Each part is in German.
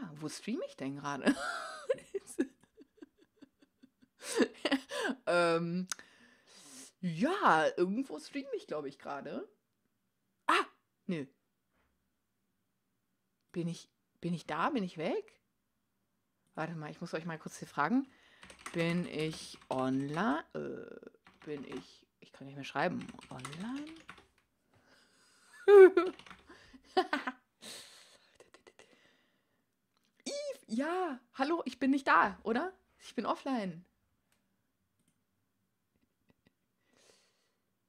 Ja, wo streame ich denn gerade? ähm, ja, irgendwo streame ich, glaube ich, gerade. Ah, nö. Bin ich, bin ich da? Bin ich weg? Warte mal, ich muss euch mal kurz hier fragen. Bin ich online? Äh, bin ich. Ich kann nicht mehr schreiben. Online? Eve, ja, hallo, ich bin nicht da, oder? Ich bin offline.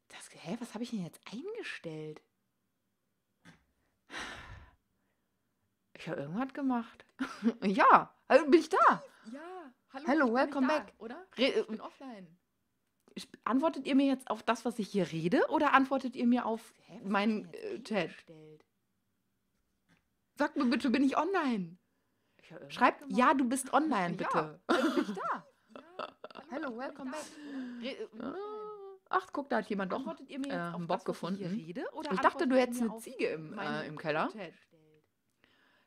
Das, hä, was habe ich denn jetzt eingestellt? Ich habe irgendwas gemacht. ja, also bin ich da. Ja, hallo. Hello, welcome da, back. Oder? Ich bin offline. antwortet ihr mir jetzt auf das, was ich hier rede, oder antwortet ihr mir auf Hä, meinen äh, Chat? Sag mir bitte, bin ich online? Ich irgendwas Schreibt, gemacht. ja, du bist online, Ja, bitte. also bin ich da. Ja, Hello, welcome back. äh, Ah. Ach, guck, da hat jemand doch äh, einen Bock das, was ich gefunden. rede? Ich dachte, du hättest eine Ziege im, äh, im Keller.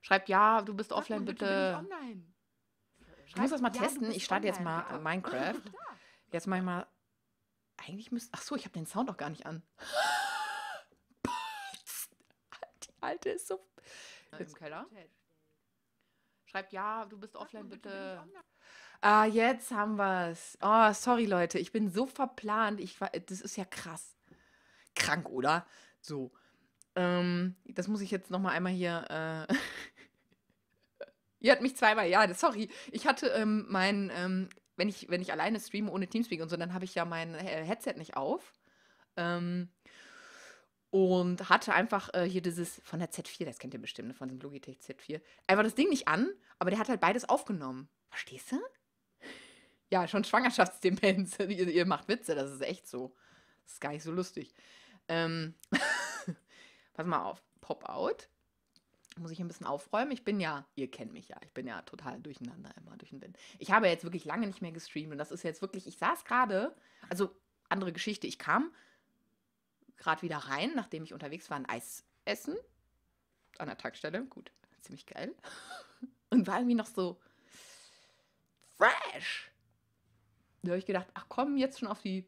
Schreibt, ja, du bist Sag offline, bitte. Bin ich muss das mal Ja, testen. Ich starte jetzt mal bitte. äh, Minecraft. Jetzt mach ich mal. Eigentlich müsste. Ach so, ich habe den Sound auch gar nicht an. Die alte ist so. Im Keller. Schreibt, ja, du bist offline, bitte. Ah, jetzt haben wir's. Oh, sorry, Leute. Ich bin so verplant. Ich war, das ist ja krass. Krank, oder? So. Ähm, das muss ich jetzt noch mal einmal hier. Äh Ihr hat mich zweimal. Ja, das- sorry. Ich hatte ähm, mein, ähm, wenn ich wenn ich alleine streame ohne Teamspeak und so, dann habe ich ja mein äh, Headset nicht auf. Ähm, und hatte einfach äh, hier dieses von der Z4, das kennt ihr bestimmt, ne, von dem Logitech Z4, einfach das Ding nicht an, aber der hat halt beides aufgenommen. Verstehst du? Ja, schon Schwangerschaftsdemenz. ihr, ihr macht Witze, das ist echt so. Das ist gar nicht so lustig. Ähm, pass mal auf. Pop-out. Muss ich ein bisschen aufräumen. Ich bin ja, ihr kennt mich ja, ich bin ja total durcheinander immer durch den Wind. Ich habe jetzt wirklich lange nicht mehr gestreamt und das ist jetzt wirklich, ich saß gerade, also andere Geschichte, ich kam gerade wieder rein, nachdem ich unterwegs war, ein Eis essen. An der Tankstelle, gut, ziemlich geil. Und war irgendwie noch so fresh. Da habe ich gedacht, ach komm, jetzt schon auf die,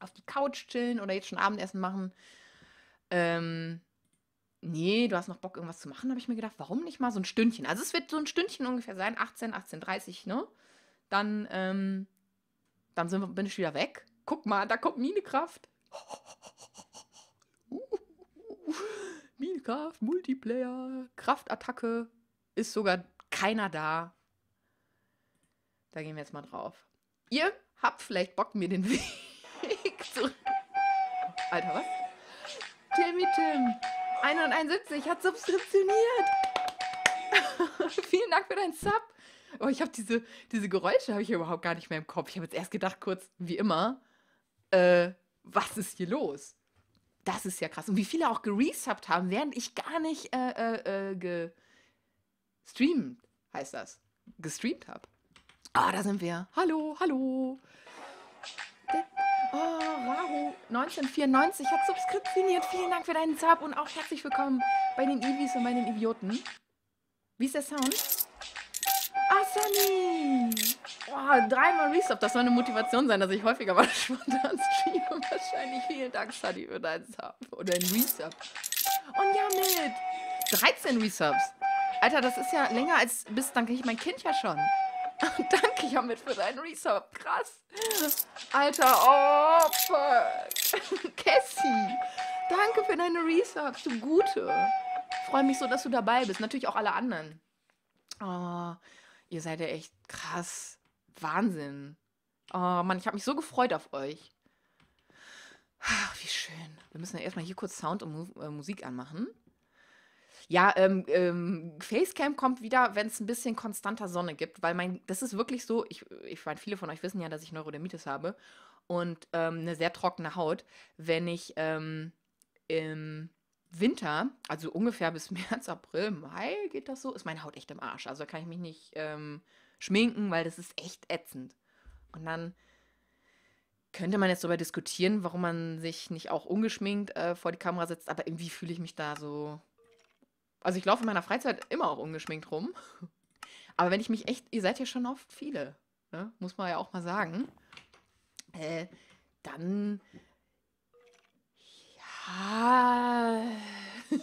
auf die Couch chillen oder jetzt schon Abendessen machen. Ähm, nee, du hast noch Bock, irgendwas zu machen, habe ich mir gedacht, warum nicht mal so ein Stündchen? Also es wird so ein Stündchen ungefähr sein, 18, 18.30 ne? Dann, ähm, dann sind bin ich wieder weg. Guck mal, da kommt Minekraft. Minekraft, Multiplayer, Kraftattacke. Ist sogar keiner da. Da gehen wir jetzt mal drauf. Ihr habt vielleicht Bock, mir den Weg zu. Alter, was? Timmy Tim, 171, hat subskriptioniert. Vielen Dank für deinen Sub. Oh, ich habe diese, diese Geräusche habe ich überhaupt gar nicht mehr im Kopf. Ich habe jetzt erst gedacht, kurz, wie immer, äh, was ist hier los? Das ist ja krass. Und wie viele auch geresubbt haben, während ich gar nicht äh, äh, äh, gestreamt, heißt das. Gestreamt habe. Ah, da sind wir. Hallo, hallo. Oh, Rahu 1994 hat subskriptioniert. Vielen Dank für deinen Sub und auch herzlich willkommen bei den Ivis und bei den Idioten. Wie ist der Sound? Ah, Sunny! Oh, dreimal Resub. Das soll eine Motivation sein, dass ich häufiger mal spontan streame. Wahrscheinlich. Vielen Dank, Sunny, für deinen Sub. Oder ein Resub. Und ja, mit 13 Resubs. Alter, das ist ja länger als bis, dann kriege ich mein Kind ja schon. Danke, Jamit, für deinen Resub. Krass. Alter, oh, fuck. Cassie, danke für deine Resubs, du Gute. Freue mich so, dass du dabei bist. Natürlich auch alle anderen. Oh, ihr seid ja echt krass. Wahnsinn. Oh Mann, ich habe mich so gefreut auf euch. Ach, wie schön. Wir müssen ja erstmal hier kurz Sound und Mu äh, Musik anmachen. Ja, ähm, ähm, Facecam kommt wieder, wenn es ein bisschen konstanter Sonne gibt, weil mein, das ist wirklich so, ich, ich meine, viele von euch wissen ja, dass ich Neurodermitis habe und ähm, eine sehr trockene Haut. Wenn ich ähm, im Winter, also ungefähr bis März, April, Mai geht das so, ist meine Haut echt im Arsch. Also da kann ich mich nicht ähm, schminken, weil das ist echt ätzend. Und dann könnte man jetzt darüber diskutieren, warum man sich nicht auch ungeschminkt äh, vor die Kamera setzt, aber irgendwie fühle ich mich da so Also ich laufe in meiner Freizeit immer auch ungeschminkt rum. Aber wenn ich mich echt, ihr seid ja schon oft viele, ne? muss man ja auch mal sagen, äh, dann ja,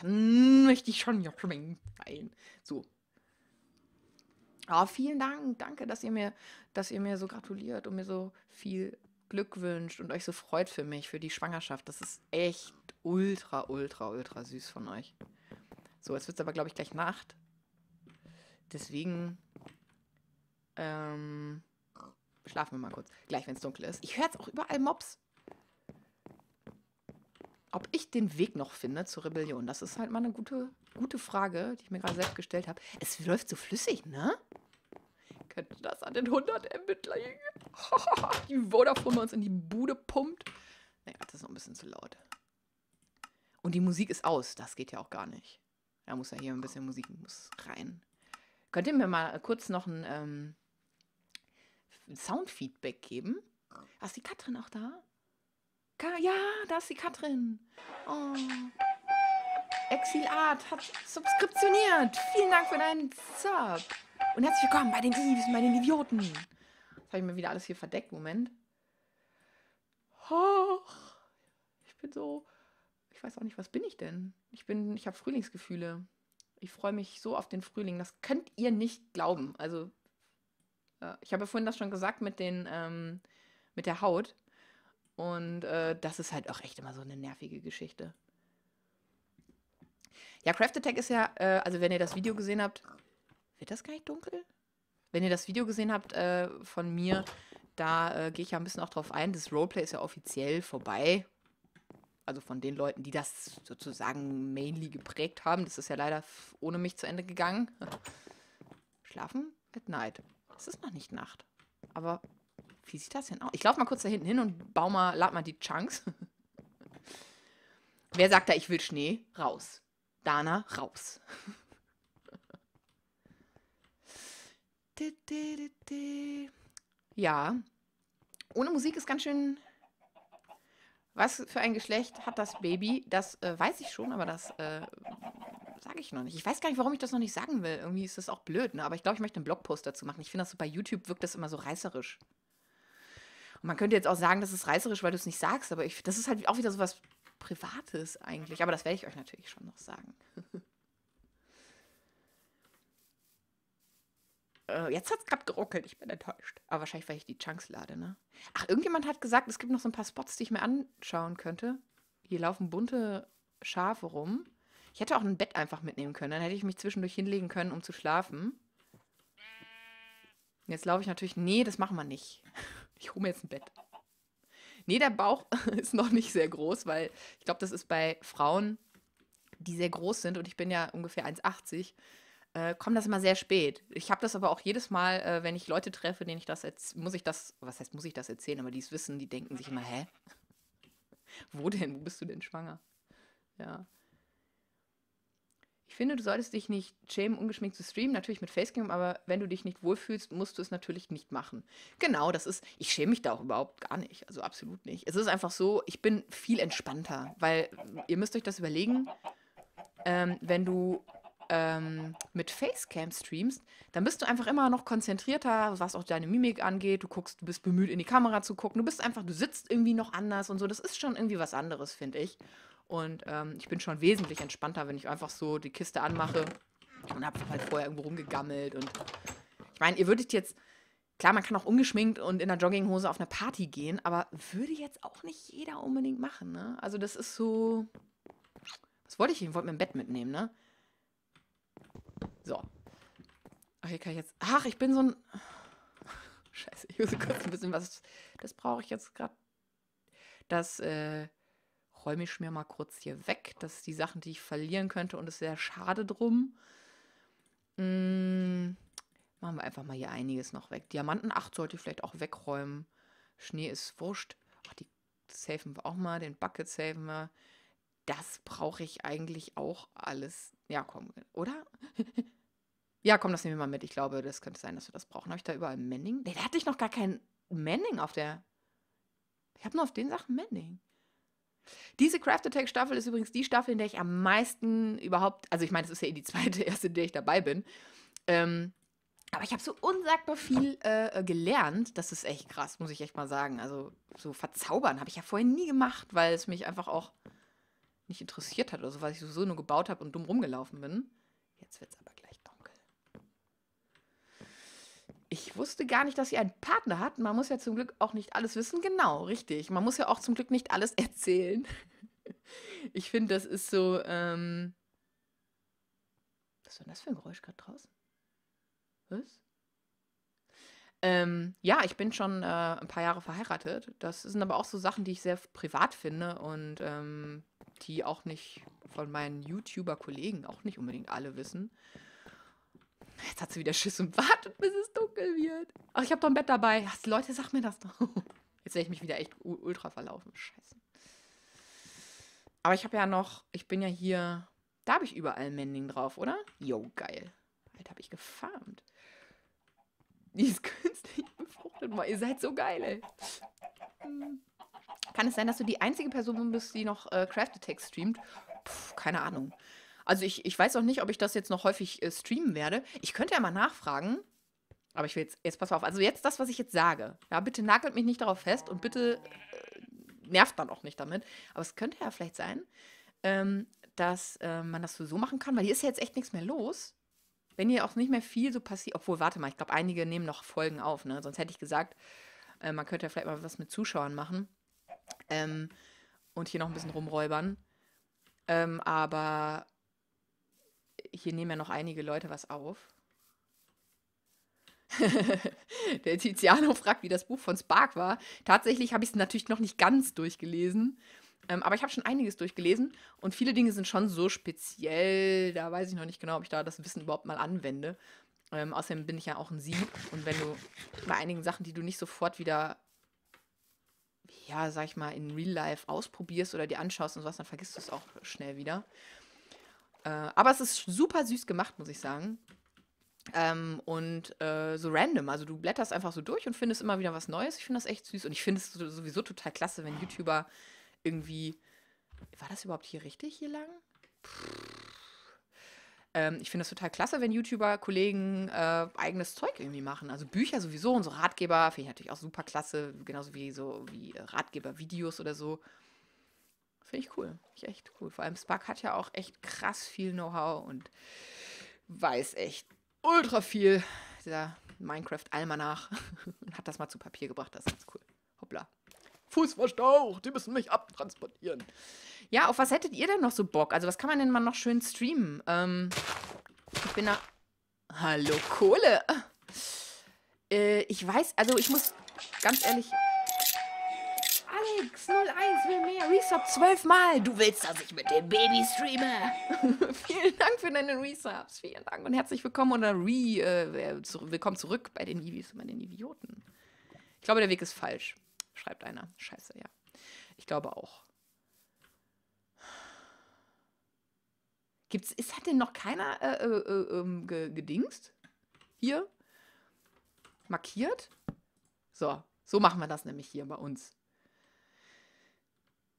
dann möchte ich schon geschminkt sein. So. Oh, vielen Dank, danke, dass ihr mir, dass ihr mir so gratuliert und mir so viel Glück wünscht und euch so freut für mich, für die Schwangerschaft. Das ist echt ultra, ultra, ultra süß von euch. So, jetzt wird es aber, glaube ich, gleich Nacht. Deswegen ähm, schlafen wir mal kurz. Gleich, wenn es dunkel ist. Ich höre jetzt auch überall Mobs. Ob ich den Weg noch finde zur Rebellion, das ist halt mal eine gute, gute Frage, die ich mir gerade selbst gestellt habe. Es läuft so flüssig, ne? Könnte das an den 100 Mbit liegen? die Vodafone bei uns in die Bude pumpt. Naja, das ist noch ein bisschen zu laut. Und die Musik ist aus, das geht ja auch gar nicht. Da muss ja hier ein bisschen Musik muss rein. Könnt ihr mir mal kurz noch ein ähm, Soundfeedback geben? Ist die Katrin auch da? Ka ja, da ist die Katrin. Oh. Exilart hat subskriptioniert. Vielen Dank für deinen Sub. Und herzlich willkommen bei den Eves, bei den Idioten. Jetzt habe ich mir wieder alles hier verdeckt. Moment. Oh, ich bin so. Ich weiß auch nicht, was bin ich denn? Ich bin, ich habe Frühlingsgefühle. Ich freue mich so auf den Frühling. Das könnt ihr nicht glauben. Also, äh, ich habe vorhin das schon gesagt mit den, ähm, mit der Haut. Und äh, das ist halt auch echt immer so eine nervige Geschichte. Ja, Craft Attack ist ja, äh, also wenn ihr das Video gesehen habt, wird das gar nicht dunkel? Wenn ihr das Video gesehen habt äh, von mir, da äh, gehe ich ja ein bisschen auch drauf ein. Das Roleplay ist ja offiziell vorbei. Also von den Leuten, die das sozusagen mainly geprägt haben. Das ist ja leider ohne mich zu Ende gegangen. Schlafen at night. Es ist noch nicht Nacht. Aber wie sieht das denn aus? Ich laufe mal kurz da hinten hin und baue mal, lad mal die Chunks. Wer sagt da, ich will Schnee? Raus. Dana, raus. Ja. Ohne Musik ist ganz schön. Was für ein Geschlecht hat das Baby? Das äh, weiß ich schon, aber das äh, sage ich noch nicht. Ich weiß gar nicht, warum ich das noch nicht sagen will. Irgendwie ist das auch blöd, ne? Aber ich glaube, ich möchte einen Blogpost dazu machen. Ich finde das so bei YouTube wirkt das immer so reißerisch. Und man könnte jetzt auch sagen, das ist reißerisch, weil du es nicht sagst, aber ich, das ist halt auch wieder so was Privates eigentlich. Aber das werde ich euch natürlich schon noch sagen. äh, jetzt hat es gerade geruckelt, ich bin enttäuscht. Aber wahrscheinlich, weil ich die Chunks lade, ne? Ach, irgendjemand hat gesagt, es gibt noch so ein paar Spots, die ich mir anschauen könnte. Hier laufen bunte Schafe rum. Ich hätte auch ein Bett einfach mitnehmen können. Dann hätte ich mich zwischendurch hinlegen können, um zu schlafen. Jetzt laufe ich natürlich. Nee, das machen wir nicht. Ich hole mir jetzt ein Bett. Nee, der Bauch ist noch nicht sehr groß, weil ich glaube, das ist bei Frauen, die sehr groß sind und ich bin ja ungefähr 1,80, äh, kommt das immer sehr spät. Ich habe das aber auch jedes Mal, äh, wenn ich Leute treffe, denen ich das muss ich das, was heißt, muss ich das erzählen, aber die es wissen, die denken sich immer, hä? Wo denn? Wo bist du denn schwanger? Ja. Finde, du solltest dich nicht schämen, ungeschminkt zu streamen, natürlich mit Facecam, aber wenn du dich nicht wohlfühlst, musst du es natürlich nicht machen. Genau, das ist, ich schäme mich da auch überhaupt gar nicht, also absolut nicht. Es ist einfach so, ich bin viel entspannter, weil ihr müsst euch das überlegen, ähm, wenn du ähm, mit Facecam streamst, dann bist du einfach immer noch konzentrierter, was auch deine Mimik angeht. Du guckst, du bist bemüht, in die Kamera zu gucken. Du bist einfach, du sitzt irgendwie noch anders und so. Das ist schon irgendwie was anderes, finde ich. Und ähm, ich bin schon wesentlich entspannter, wenn ich einfach so die Kiste anmache und habe halt vorher irgendwo rumgegammelt. Und ich meine, ihr würdet jetzt, klar, man kann auch ungeschminkt und in einer Jogginghose auf eine Party gehen, aber würde jetzt auch nicht jeder unbedingt machen, ne? Also das ist so. Was wollte ich? Ich wollte mir ein Bett mitnehmen, ne? So. Ach, hier kann ich jetzt. Ach, ich bin so ein. Scheiße, ich muss kurz ein bisschen was. Das brauche ich jetzt gerade. Das, äh räume ich mir mal kurz hier weg. Das sind die Sachen, die ich verlieren könnte und es sehr schade drum. Mm, machen wir einfach mal hier einiges noch weg. Diamanten 8 sollte ich vielleicht auch wegräumen. Schnee ist wurscht. Ach, die safen wir auch mal. Den Bucket safen wir. Das brauche ich eigentlich auch alles. Ja, komm, oder? ja, komm, das nehmen wir mal mit. Ich glaube, das könnte sein, dass wir das brauchen. Habe ich da überall Manning? Nee, da hatte ich noch gar kein Manning auf der. Ich habe nur auf den Sachen Manning. Diese Craft Attack Staffel ist übrigens die Staffel, in der ich am meisten überhaupt, also ich meine, das ist ja eh die zweite, erste, in der ich dabei bin. Ähm, aber ich habe so unsagbar viel äh, gelernt. Das ist echt krass, muss ich echt mal sagen. Also so verzaubern habe ich ja vorher nie gemacht, weil es mich einfach auch nicht interessiert hat oder so, weil ich sowieso nur gebaut habe und dumm rumgelaufen bin. Jetzt wird es aber gleich dunkel. Ich wusste gar nicht, dass sie einen Partner hat. Man muss ja zum Glück auch nicht alles wissen. Genau, richtig. Man muss ja auch zum Glück nicht alles erzählen. Ich finde, das ist so. Ähm Was war denn das für ein Geräusch gerade draußen? Was? Ähm, ja, ich bin schon äh, ein paar Jahre verheiratet. Das sind aber auch so Sachen, die ich sehr privat finde und ähm, die auch nicht von meinen YouTuber-Kollegen auch nicht unbedingt alle wissen. Jetzt hat sie wieder Schiss und wartet, bis es dunkel wird. Ach, ich habe doch ein Bett dabei. Ach, Leute, sag mir das doch. Jetzt werde ich mich wieder echt ultra verlaufen. Scheiße. Aber ich habe ja noch, ich bin ja hier, da habe ich überall Mending drauf, oder? Jo, geil. Alter, habe ich gefarmt. Die ist künstlich befruchtet. Boah, ihr seid so geil, ey. Kann es sein, dass du die einzige Person bist, die noch äh, Craft Attack streamt? Puh, keine Ahnung. Also ich, ich weiß auch nicht, ob ich das jetzt noch häufig äh, streamen werde. Ich könnte ja mal nachfragen. Aber ich will jetzt, jetzt pass auf. Also jetzt das, was ich jetzt sage. Ja, bitte nagelt mich nicht darauf fest und bitte äh, nervt dann auch nicht damit. Aber es könnte ja vielleicht sein, ähm, dass äh, man das so machen kann, weil hier ist ja jetzt echt nichts mehr los. Wenn hier auch nicht mehr viel so passiert, obwohl, warte mal, ich glaube, einige nehmen noch Folgen auf, ne? Sonst hätte ich gesagt, äh, man könnte ja vielleicht mal was mit Zuschauern machen. Ähm, und hier noch ein bisschen rumräubern. Ähm, aber hier nehmen ja noch einige Leute was auf. Der Tiziano fragt, wie das Buch von Spark war. Tatsächlich habe ich es natürlich noch nicht ganz durchgelesen. Ähm, aber ich habe schon einiges durchgelesen und viele Dinge sind schon so speziell. Da weiß ich noch nicht genau, ob ich da das Wissen überhaupt mal anwende. Ähm, außerdem bin ich ja auch ein Sieb. Und wenn du bei einigen Sachen, die du nicht sofort wieder, ja, sag ich mal, in Real Life ausprobierst oder dir anschaust und sowas, dann vergisst du es auch schnell wieder. Äh, aber es ist super süß gemacht, muss ich sagen. Ähm, und äh, so random. Also du blätterst einfach so durch und findest immer wieder was Neues. Ich finde das echt süß. Und ich finde es so- sowieso total klasse, wenn YouTuber irgendwie. War das überhaupt hier richtig hier lang? Ähm, ich finde es total klasse, wenn YouTuber, Kollegen äh, eigenes Zeug irgendwie machen. Also Bücher sowieso und so Ratgeber finde ich natürlich auch super klasse. Genauso wie so wie äh, Ratgeber-Videos oder so. Finde ich cool. Finde ich echt cool. Vor allem Spark hat ja auch echt krass viel Know-how und weiß echt ultra viel. Dieser Minecraft-Almanach und hat das mal zu Papier gebracht. Das ist ganz cool. Hoppla. Fuß verstaucht, die müssen mich abtransportieren. Ja, auf was hättet ihr denn noch so Bock? Also, was kann man denn mal noch schön streamen? Ähm, ich bin da. Hallo, Kohle. Äh, ich weiß, also ich muss ganz ehrlich. Alex, 01 will mehr. Resub zwölfmal. Du willst, dass ich mit dem Baby streame. Vielen Dank für deine Resubs. Vielen Dank und herzlich willkommen oder Re, äh, zu, willkommen zurück bei den Ivis und bei den Idioten. Ich glaube, der Weg ist falsch. Schreibt einer. Scheiße, ja. Ich glaube auch. Gibt's, ist, hat denn noch keiner äh, äh, äh, ähm, ge, gedingst? Hier? Markiert? So, so machen wir das nämlich hier bei uns.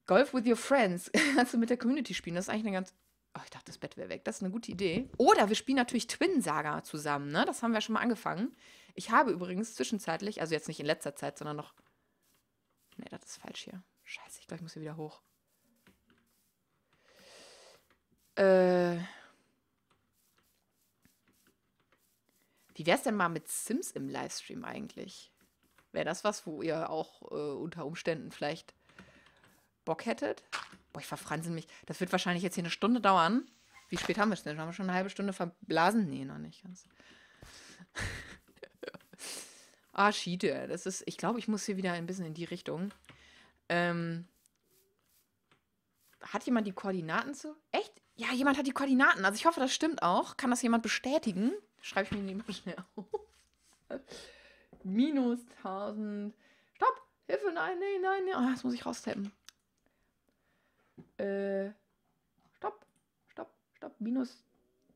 Golf with your friends. Kannst du mit der Community spielen? Das ist eigentlich eine ganz. Oh, ich dachte, das Bett wäre weg. Das ist eine gute Idee. Oder wir spielen natürlich Twin Saga zusammen, ne? Das haben wir schon mal angefangen. Ich habe übrigens zwischenzeitlich, also jetzt nicht in letzter Zeit, sondern noch. Ne, das ist falsch hier. Scheiße, ich glaube, ich muss hier wieder hoch. Äh. Wie wär's denn mal mit Sims im Livestream eigentlich? Wäre das was, wo ihr auch äh, unter Umständen vielleicht Bock hättet? Boah, ich verfranse mich. Das wird wahrscheinlich jetzt hier eine Stunde dauern. Wie spät haben wir es denn? Haben wir schon eine halbe Stunde verblasen? Nee, noch nicht ganz. ah, Schiede. Das ist, ich glaube, ich muss hier wieder ein bisschen in die Richtung. Ähm, hat jemand die Koordinaten zu? Echt? Ja, jemand hat die Koordinaten. Also ich hoffe, das stimmt auch. Kann das jemand bestätigen? Schreibe ich mir die mal schnell auf. Minus 1000. Stopp! Hilfe, nein, nein, nein. nein. Ah, das muss ich raustappen. Äh, stopp, stopp, stopp. Minus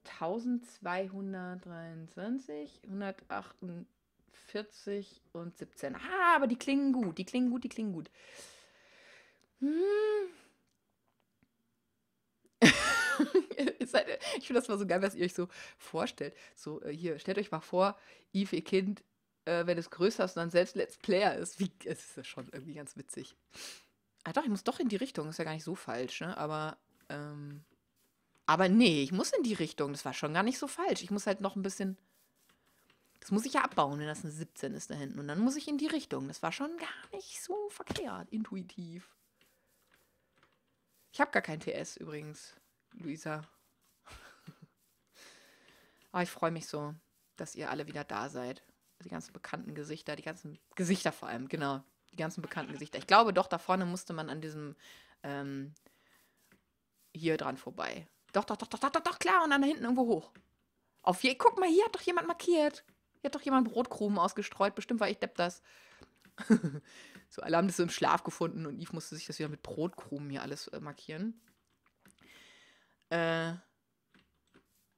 1223, 148 und 17. Ah, aber die klingen gut, die klingen gut, die klingen gut. Hm, seid- ich finde das mal so geil, was ihr euch so vorstellt. So, äh, hier, stellt euch mal vor, Eve, ihr Kind, äh, wenn es größer ist und dann selbst Let's Player ist. Wie, es ist ja schon irgendwie ganz witzig. Ah doch, ich muss doch in die Richtung. Ist ja gar nicht so falsch, ne? Aber, ähm, aber nee, ich muss in die Richtung. Das war schon gar nicht so falsch. Ich muss halt noch ein bisschen. Das muss ich ja abbauen, wenn das eine 17 ist da hinten. Und dann muss ich in die Richtung. Das war schon gar nicht so verkehrt, intuitiv. Ich habe gar kein TS übrigens, Luisa. Aber ich freue mich so, dass ihr alle wieder da seid. Die ganzen bekannten Gesichter, die ganzen Gesichter vor allem, genau. Die ganzen bekannten Gesichter. Ich glaube doch, da vorne musste man an diesem ähm, hier dran vorbei. Doch, doch, doch, doch, doch, doch, doch, klar. Und dann da hinten irgendwo hoch. Auf je Guck mal, hier hat doch jemand markiert. Hier hat doch jemand Brotkrumen ausgestreut. Bestimmt war ich Depp das. so, alle haben das so im Schlaf gefunden und Yves musste sich das wieder mit Brotkrumen hier alles äh, markieren. Äh.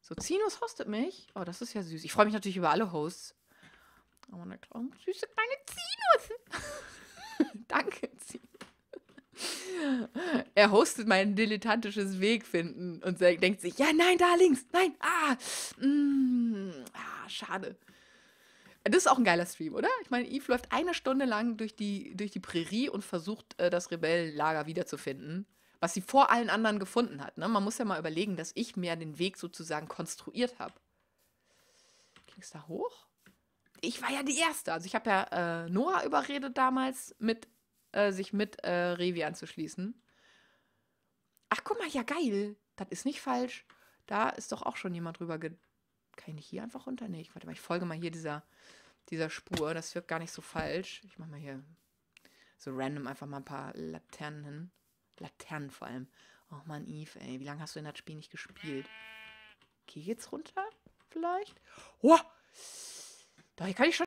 So, Zinus hostet mich. Oh, das ist ja süß. Ich freue mich natürlich über alle Hosts. Oh, meine kleine, süße kleine Zinus. Er hostet mein dilettantisches Wegfinden und denkt sich, ja, nein, da links, nein, ah, mm, ah, schade. Das ist auch ein geiler Stream, oder? Ich meine, Eve läuft eine Stunde lang durch die, durch die Prärie und versucht, äh, das Rebellenlager wiederzufinden, was sie vor allen anderen gefunden hat. Ne? Man muss ja mal überlegen, dass ich mir den Weg sozusagen konstruiert habe. Ging es da hoch? Ich war ja die Erste. Also ich habe ja äh, Noah überredet damals, mit, äh, sich mit äh, Revi anzuschließen. Ach, guck mal, ja geil. Das ist nicht falsch. Da ist doch auch schon jemand drüber ge... Kann ich hier einfach runter? Nee, ich, warte mal, ich folge mal hier dieser, dieser Spur. Das wirkt gar nicht so falsch. Ich mache mal hier so random einfach mal ein paar Laternen hin. Laternen vor allem. Oh Mann, Eve, ey, wie lange hast du denn das Spiel nicht gespielt? Okay, geht's runter? Vielleicht? Oh! Da kann ich schon